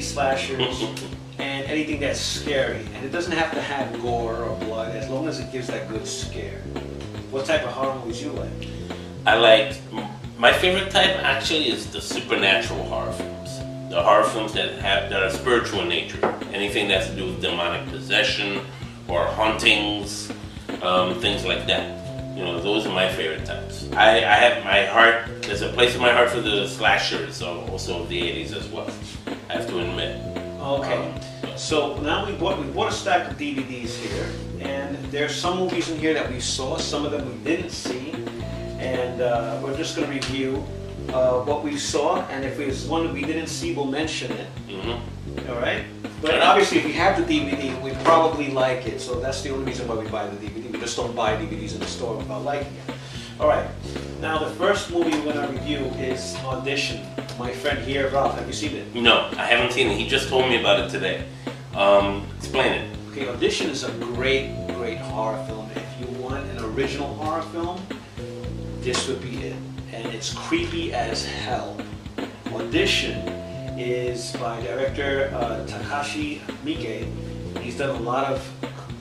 slashers, and anything that's scary. And it doesn't have to have gore or blood as long as it gives that good scare. What type of horror movies you like? I like my favorite type actually is the supernatural horror. The horror films that have that are spiritual in nature. Anything that's to do with demonic possession or hauntings, um, things like that. You know, those are my favorite types. I, I have my heart. There's a place in my heart for the slashers, so also of the '80s as well. I have to admit. Okay. So now we bought we bought a stack of DVDs here, and there's some movies in here that we saw, some of them we didn't see, and uh, we're just going to review uh, what we saw, and if there's one that we didn't see, we'll mention it. hmm All right. But obviously, if we have the DVD, we probably like it, so that's the only reason why we buy the DVD. We just don't buy DVDs in the store without liking it. All right. Now the first movie we're going to review is Audition. My friend here, Ralph, have you seen it? No, I haven't seen it. He just told me about it today. Um, explain it. Okay, Audition is a great, great horror film. If you want an original horror film, this would be it. And it's creepy as hell. Audition is by director uh, Takashi Miike. He's done a lot of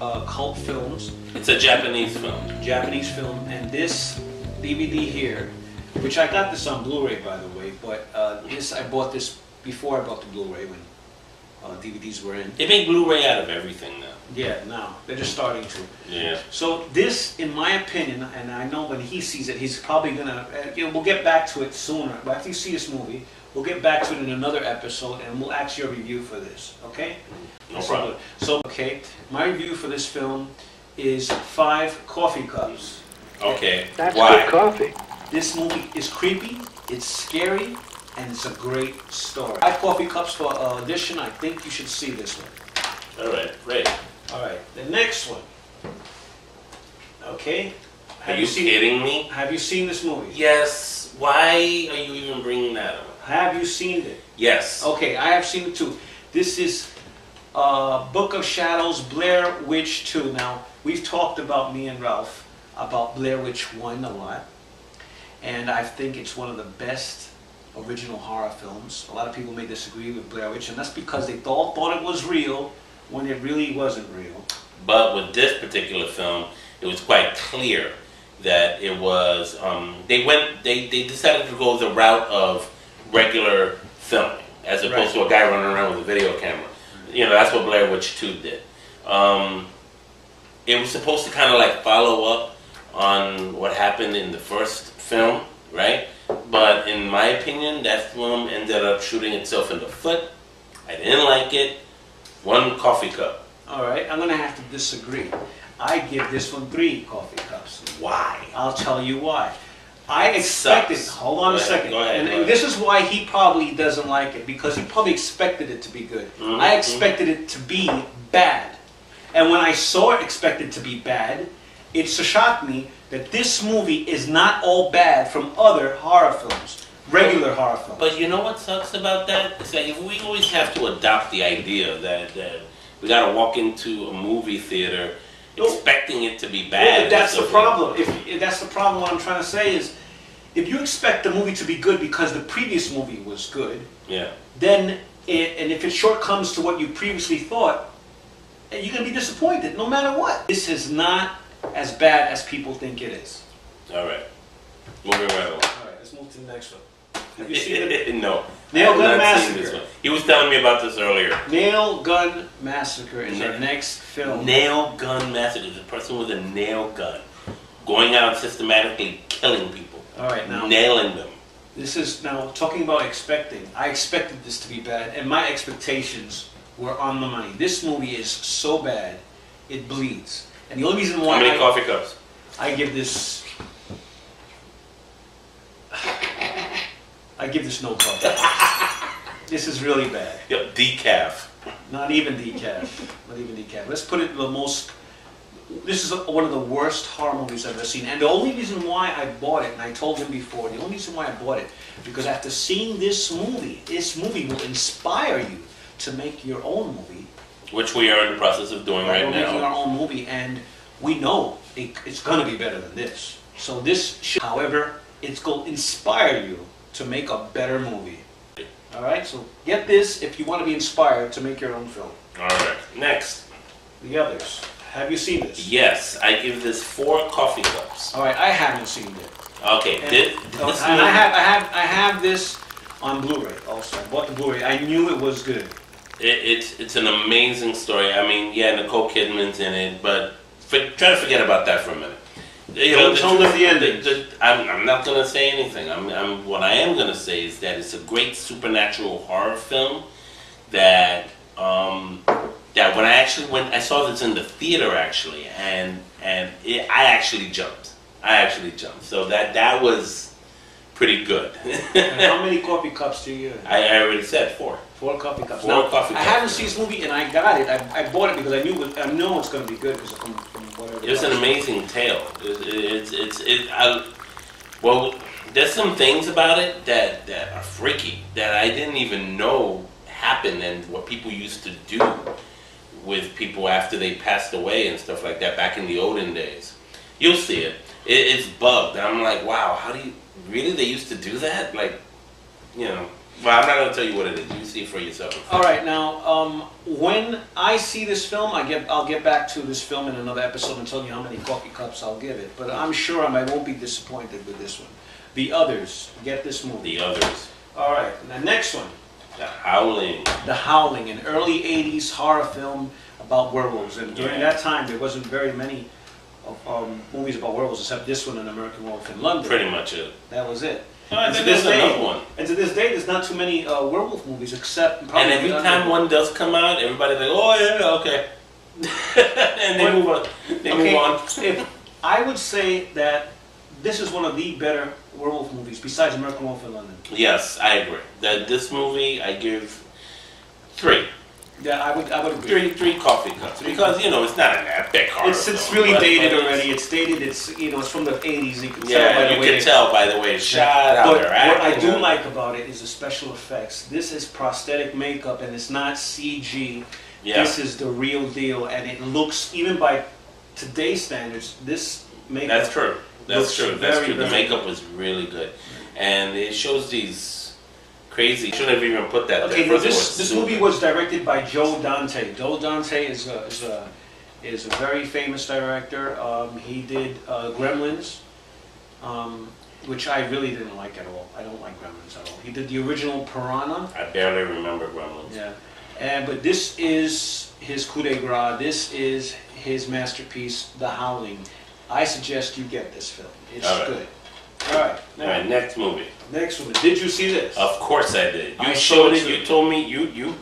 uh, cult films, It's a Japanese film. Japanese film, and this DVD here, which I got this on Blu-ray by the way, but uh, this I bought this before I bought the Blu-ray when uh, DVDs were in. They make Blu-ray out of everything now. Yeah, now they're just starting to. Yeah. So this, in my opinion, and I know when he sees it, he's probably gonna. Uh, you know, we'll get back to it sooner. But after you see this movie, we'll get back to it in another episode, and we'll ask your review for this. Okay? No So problem. So okay, my review for this film is five coffee cups. Okay. That's Why? good coffee. This movie is creepy, it's scary, and it's a great story. Five coffee cups for uh, audition. I think you should see this one. All right. Great. All right, the next one. Okay. Are you seen? kidding me? Have you seen this movie? Yes. Why are you even bringing that up? Have you seen it? Yes. Okay, I have seen it too. This is uh, Book of Shadows, Blair Witch 2. Now, we've talked about me and Ralph about Blair Witch 1 a lot, and I think it's one of the best original horror films. A lot of people may disagree with Blair Witch, and that's because they all thought it was real when it really wasn't real. But with this particular film, it was quite clear that it was. Um, they went. They, they decided to go the route of regular filming as opposed to a guy running around with a video camera. You know, that's what Blair Witch Two did. Um, it was supposed to kind of like follow up on what happened in the first film, right? But in my opinion, that film ended up shooting itself in the foot. I didn't like it. One coffee cup. All right, I'm going to have to disagree. I give this one three coffee cups. Why? I'll tell you why. I expected. Sucks. Hold on Go a second. go ahead, and, and this is why he probably doesn't like it because he probably expected it to be good. Mhm, I expected it to be bad, and when I saw it expected to be bad, it shocked me that this movie is not all bad from other horror films, regular horror films. But you know what sucks about that? Is that? It's like if we always have to adopt the idea that, that we gotta walk into a movie theater expecting it to be bad. but that's the and stuff like- problem. If, if that's the problem, what I'm trying to say is, if you expect the movie to be good because the previous movie was good, Yeah. then it, and if it shortcomes to what you previously thought, eh, you're gonna be disappointed no matter what. This is not as bad as people think it is. All right. Moving right along. All right, let's move to the next one. Have you seen it? no. Nail Gun Massacre. He was telling me about this earlier. Nail Gun Massacre is our next film. Nail gun massacre. The person with a nail gun going out systematically killing people, All right, now nailing them. this is now talking about expecting. I expected this to be bad, and my expectations were on the money. This movie is so bad, it bleeds. And the only reason why How many I- coffee cups? I give this. I give this no coffee. this is really bad. Yep, decaf. Not even decaf. Not even decaf. Let's put it the most this is one of the worst horror movies I've ever seen. And the only reason why I bought it, and I told him before, the only reason why I bought it, because after seeing this movie, this movie will inspire you to make your own movie. Which we are in the process of doing right We're making now. our own movie, and we know it, it's gonna be better than this. So this, should, however, it's going to inspire you to make a better movie. All right, so get this if you want to be inspired to make your own film. All right. Next. The others, have you seen this? Yes, I give this four coffee cups. All right, I haven't seen it. Okay. And, This, oh, this and I have, I have, I have this on Blu-ray also. I bought the Blu-ray. I knew it was good. It, it's it's an amazing story. I mean, yeah, Nicole Kidman's in it, but for, try to forget about that for a minute. You Don't the tell truth- the ending. the- I'm, I'm not gonna say anything. I'm, I'm what I am gonna say is that it's a great supernatural horror film that um, that when I actually went, I saw this in the theater actually, and and it, I actually jumped. I actually jumped. So that that was pretty good. And how many coffee cups do you? I, I already said four. Four coffee cups. Four now, coffee I cups. haven't seen this movie, and I got it. I, I bought it because I knew it, I know it's going to be good because from, from whatever. It's an amazing tale. It's it's it's it. I, well, there's some things about it that that are freaky that I didn't even know happened and what people used to do with people after they passed away and stuff like that back in the olden days. You'll see it. it it's bugged. I'm like, wow, how do you really? They used to do that? Like, you know. Well, I'm not gonna tell you what it is. You see for yourself. All right, now um, when I see this film, I get I'll get back to this film in another episode and tell you how many coffee cups I'll give it. But I'm sure I won't be disappointed with this one. The others, get this movie. The others. All right, the next one, The Howling. The Howling, an early '80s horror film about werewolves. And during Yeah. that time, there wasn't very many of, um, movies about werewolves except this one, An American Werewolf in London. Pretty much it. That was it. I And to this day, one. and to this day, there's not too many uh, werewolf movies except probably. And every time one does come out, everybody's like, "Oh yeah, okay," and they But- move on. They Okay, move on. if I would say that this is one of the better werewolf movies besides American Werewolf in London. Yes, I agree. That this movie, I give three, Yeah, I would. I would agree. three, three coffee cups because you know it's not an epic horror. It's it's film, really dated it's- already. It's dated. It's you know it's from the 80s. You can tell by Yeah, the you way can tell by the way it's shot, how But they're what I acting. do like about it is the special effects. This is prosthetic makeup and it's not CG. Yeah, This is the real deal, and it looks even by today's standards. This makeup. that's true. That's true. That's very, true. The very makeup was really good, and it shows these crazy. Shouldn't have even put that. Okay, there. now First of all, this this movie was directed by Joe Dante. Joe Dante is a is a is a very famous director. Um, he did uh, Gremlins, um, which I really didn't like at all. I don't like Gremlins at all. He did the original Piranha. I barely remember Gremlins. Yeah, and but this is his coup de grace. This is his masterpiece, The Howling. I suggest you get this film. It's right. good. All right, now, All right, next movie. next one. Did you see this? Of course I did. You I showed saw it. it. You told me. You you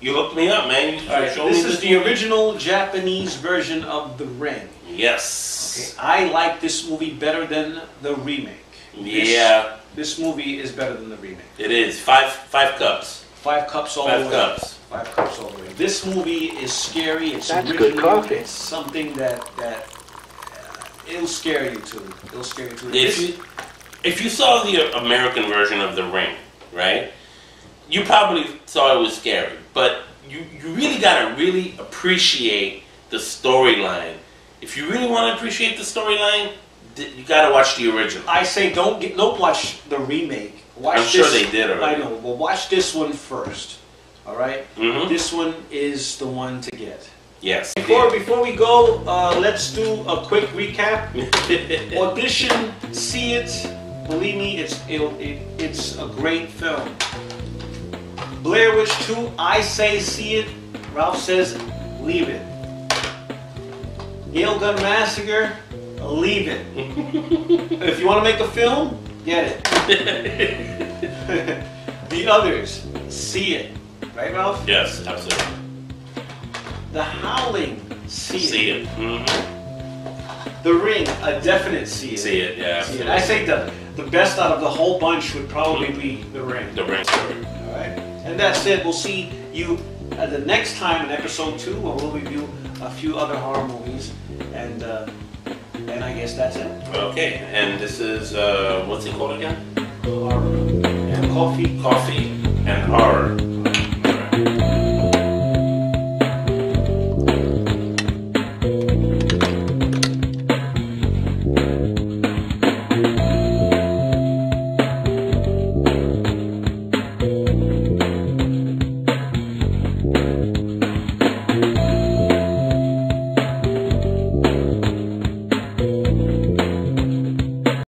you hooked me up, man. You All right, showed this me is the original Japanese version of The Ring. Yes. Okay, I like this movie better than the remake. This- Yeah, This movie is better than the remake. it is five five cups. Five cups all Five the way. cups. Five cups all the way. This movie is scary. It's That's original. good coffee. It's something that that uh, it'll scare you too. It'll scare you too. If This- you if you saw the American version of The Ring, right? You probably saw it was scary, but you you really gotta really appreciate the storyline. If you really want to appreciate the storyline, you gotta watch the original. I say don't get, don't watch the remake. Watch I'm sure this- they did already. I know. Well, watch this one first. All right? Mhm. This one is the one to get. Yes. Before before we go, uh, let's do a quick recap. Audition, see it. Believe me, it's it'll, it, it's a great film. Blair Witch 2, I say see it. Ralph says leave it. Nail Gun Massacre, leave it. if you want to make a film, get it. the others, see it. Right, Ralph? yes, absolutely. The Howling, see, See it. it. hmm The Ring, a definite see it. See it. Yeah. See it. I think the the best out of the whole bunch would probably be The Ring. the Ring. All right, and that's it. We'll see you uh, the next time in episode two, where we'll review a few other horror movies, and uh, and I guess that's it. Okay, and this is uh, what's it called again? Horror and coffee. Coffee and horror.